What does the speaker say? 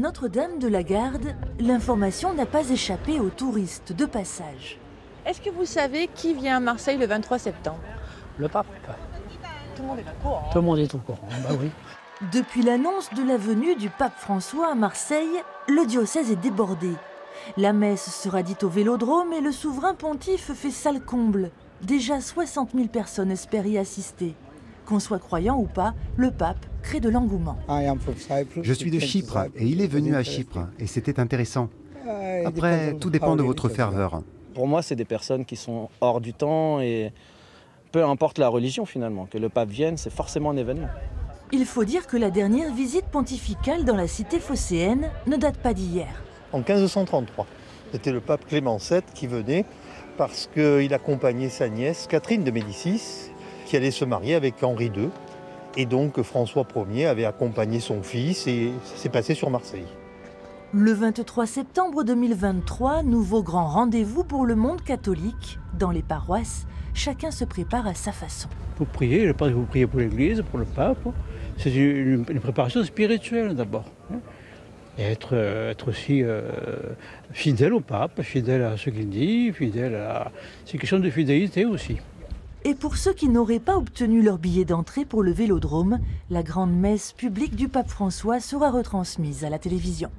Notre-Dame de la Garde, l'information n'a pas échappé aux touristes de passage. Est-ce que vous savez qui vient à Marseille le 23 septembre? Le pape. Tout le monde est d'accord. Tout le monde est au courant, bah oui. Depuis l'annonce de la venue du pape François à Marseille, le diocèse est débordé. La messe sera dite au vélodrome et le souverain pontife fait salle comble. Déjà 60 000 personnes espèrent y assister. Qu'on soit croyant ou pas, le pape crée de l'engouement. Je suis de Chypre et il est venu à Chypre et c'était intéressant. Après, tout dépend de votre ferveur. Pour moi, c'est des personnes qui sont hors du temps et peu importe la religion finalement, que le pape vienne, c'est forcément un événement. Il faut dire que la dernière visite pontificale dans la cité phocéenne ne date pas d'hier. En 1533, c'était le pape Clément VII qui venait parce qu'il accompagnait sa nièce Catherine de Médicis qui allait se marier avec Henri II. Et donc François Ier avait accompagné son fils et ça s'est passé sur Marseille. Le 23 septembre 2023, nouveau grand rendez-vous pour le monde catholique. Dans les paroisses, chacun se prépare à sa façon. Vous priez, je pense que vous priez pour l'Église, pour le pape. C'est une, une préparation spirituelle d'abord. hein. Et être, euh, être aussi euh, fidèle au pape, fidèle à ce qu'il dit, fidèle à... C'est une question de fidélité aussi. Et pour ceux qui n'auraient pas obtenu leur billet d'entrée pour le vélodrome, la grande messe publique du pape François sera retransmise à la télévision.